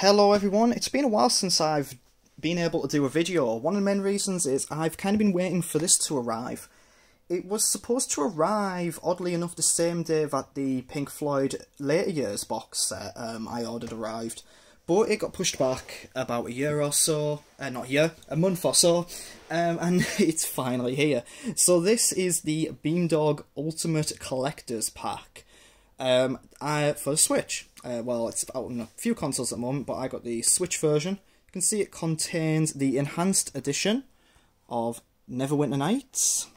Hello everyone, it's been a while since I've been able to do a video. One of the main reasons is I've kind of been waiting for this to arrive. It was supposed to arrive, oddly enough, the same day that the Pink Floyd Later Years box set um, I ordered arrived. But it got pushed back about a year or so, uh, not a year, a month or so, um, and it's finally here. So this is the Beamdog Ultimate Collector's Pack um, I, for the Switch. Uh, well, it's out on a few consoles at the moment, but I got the Switch version. You can see it contains the enhanced edition of Neverwinter Nights.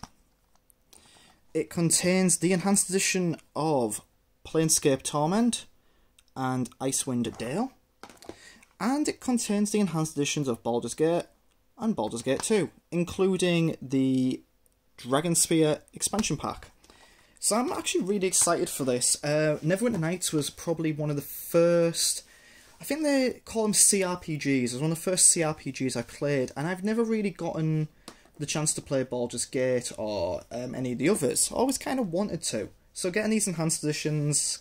It contains the enhanced edition of Planescape Torment and Icewind Dale. And it contains the enhanced editions of Baldur's Gate and Baldur's Gate 2, including the Dragonspear expansion pack. So I'm actually really excited for this. Uh, Neverwinter Nights was probably one of the first... I think they call them CRPGs. It was one of the first CRPGs I played, and I've never really gotten the chance to play Baldur's Gate or um, any of the others. I always kind of wanted to. So getting these enhanced editions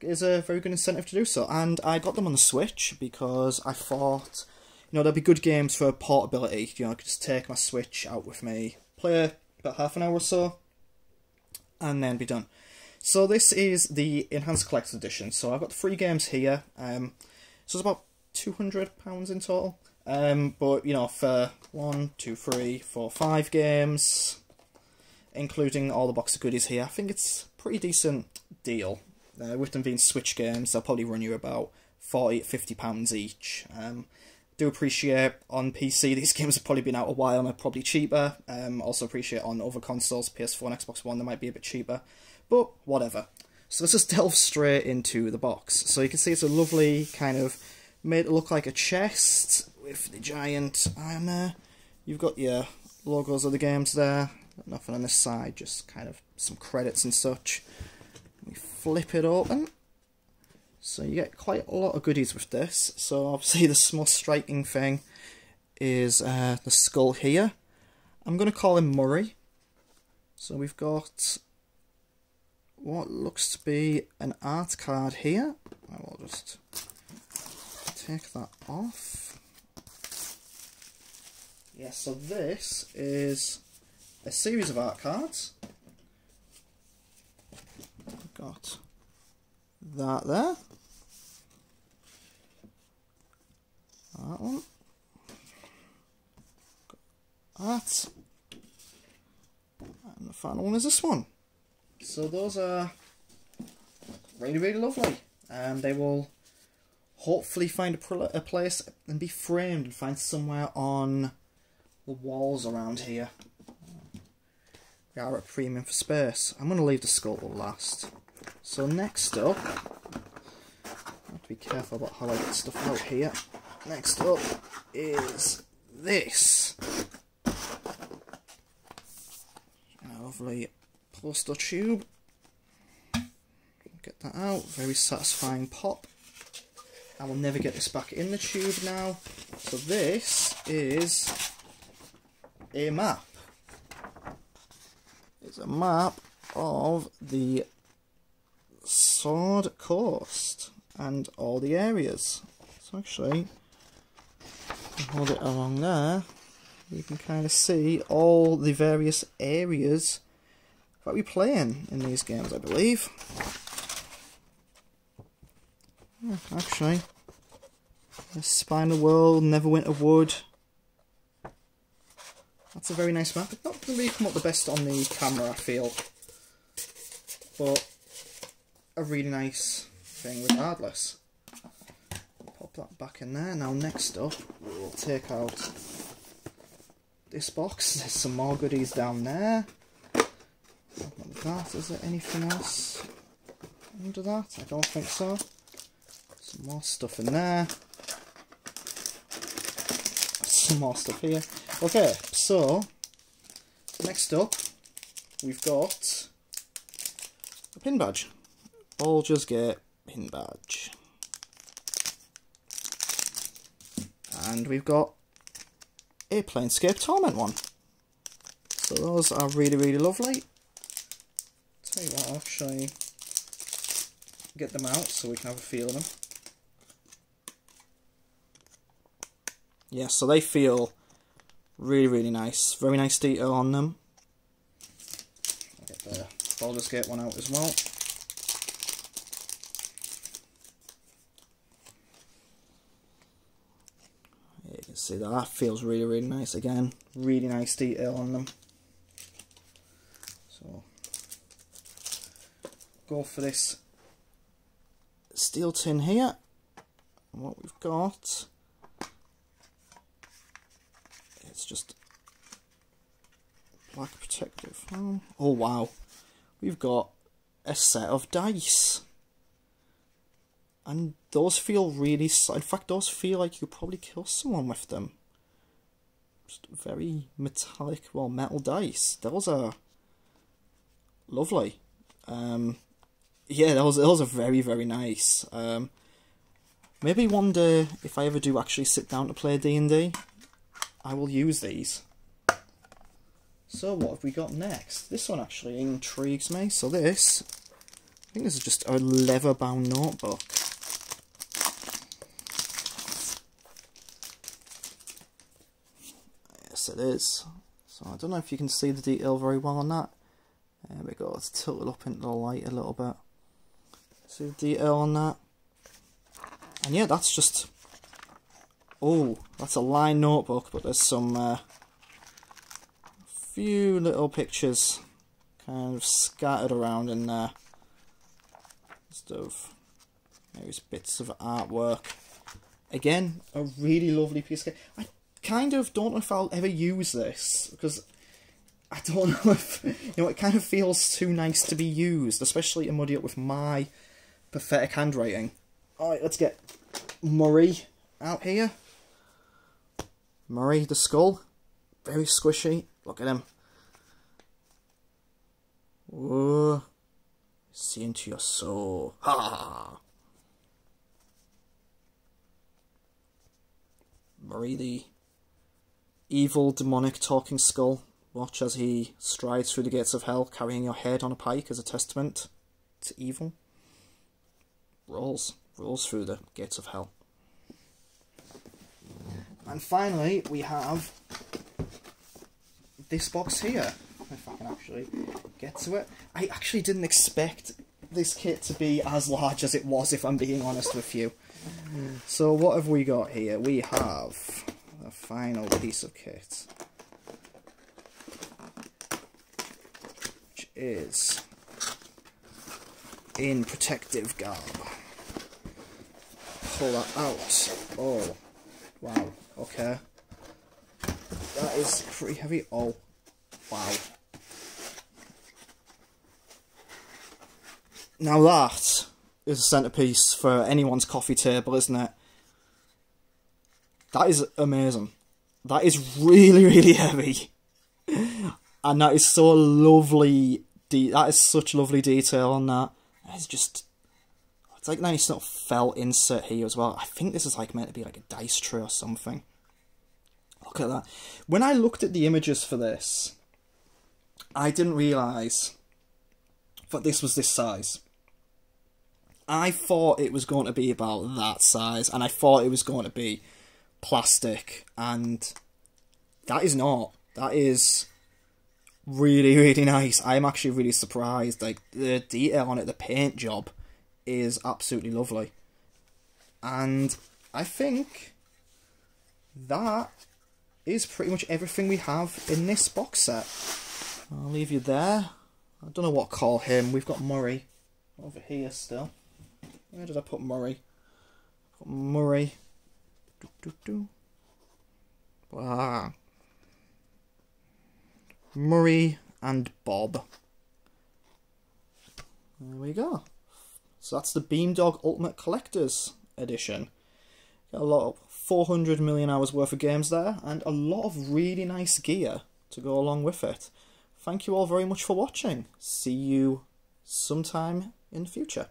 is a very good incentive to do so. And I got them on the Switch because I thought, you know, there'd be good games for portability. You know, I could just take my Switch out with me, play about half an hour or so, and then be done. So this is the Enhanced Collector's Edition. So I've got three games here. Um, so it's about £200 in total. Um, but, you know, for one, two, three, four, five games, including all the box of goodies here, I think it's pretty decent deal. Uh, with them being Switch games, they'll probably run you about 40 £50 each. Um, do appreciate on PC these games have probably been out a while and are probably cheaper. Um, also appreciate on other consoles, PS4 and Xbox One, they might be a bit cheaper. But whatever. So let's just delve straight into the box. So you can see it's a lovely kind of made it look like a chest with the giant armor. You've got your logos of the games there. Nothing on this side, just kind of some credits and such. We flip it open. So you get quite a lot of goodies with this. So obviously the most striking thing is uh, the skull here. I'm going to call him Murray. So we've got what looks to be an art card here. I will just take that off. Yeah, so this is a series of art cards. We've got that there. That one. That. And the final one is this one. So those are really, really lovely. And they will hopefully find a, a place and be framed and find somewhere on the walls around here. We are at premium for space. I'm going to leave the skull last. So next up, I have to be careful about how I get stuff out here. Next up is this. A lovely poster tube. Get that out. Very satisfying pop. I will never get this back in the tube now. So this is a map. It's a map of the Sword Coast and all the areas. So actually, hold it along there, you can kind of see all the various areas that we play in in these games, I believe. Yeah, actually, the Spinal World, Neverwinter Wood. That's a very nice map. It's not really come up the best on the camera, I feel. But a really nice thing regardless that back in there. Now next up, we'll take out this box. There's some more goodies down there. That, is there anything else under that? I don't think so. Some more stuff in there. Some more stuff here. Okay, so next up we've got a pin badge. Baldur's Gate pin badge. And we've got a Planescape Torment one. So those are really, really lovely. Tell you what, I'll actually get them out so we can have a feel of them. yeah, so they feel really, really nice. Very nice detail on them. I'll get the Baldur's Gate one out as well. See that, that feels really, really nice again. Really nice detail on them. So, go for this steel tin here. And what we've got it's just black protective. Oh wow, we've got a set of dice. And those feel really, in fact those feel like you could probably kill someone with them. Just very metallic, well metal dice. Those are lovely. Um, yeah, those, those are very, very nice. Um, maybe one day, if I ever do actually sit down to play D&D, I will use these. So what have we got next? This one actually intrigues me. So this, I think this is just a leather-bound notebook. Yes, it is. So I don't know if you can see the detail very well on that. There we go. Let's tilt it up into the light a little bit. See the detail on that. And yeah, that's just Oh, that's a line notebook, but there's some uh, few little pictures kind of scattered around in there. Just of maybe bits of artwork. Again, a really lovely piece of I kind of don't know if I'll ever use this because I don't know if you know it kind of feels too nice to be used, especially to muddy up with my pathetic handwriting. Alright, let's get Murray out here. Murray, the skull, very squishy. Look at him. Whoa. See into your soul. Ha. Murray, the evil, demonic talking skull. Watch as he strides through the gates of hell, carrying your head on a pike as a testament to evil. Rolls, rolls through the gates of hell. And finally, we have this box here. If I can actually get to it. I actually didn't expect this kit to be as large as it was, if I'm being honest with you. So what have we got here? We have a final piece of kit. Which is in protective garb. Pull that out. Oh, wow. Okay. That is pretty heavy. Oh, wow. Now that is a centerpiece for anyone's coffee table, isn't it? That is amazing. That is really, really heavy. and that is so lovely. that is such lovely detail on that. It's just it's like nice little felt insert here as well. I think this is like meant to be like a dice tray or something. Look at that. When I looked at the images for this, I didn't realise that this was this size. I thought it was going to be about that size, and I thought it was going to be plastic, and that is not. That is really, really nice. I'm actually really surprised. Like, the detail on it, the paint job is absolutely lovely. And I think that is pretty much everything we have in this box set. I'll leave you there. I don't know what to call him. We've got Murray over here still. Where did I put Murray? Murray. Do, do, do. Ah. Murray and Bob. There we go. So that's the Beamdog Ultimate Collector's Edition. Got a lot of 400 million hours worth of games there, and a lot of really nice gear to go along with it. Thank you all very much for watching. See you sometime in the future.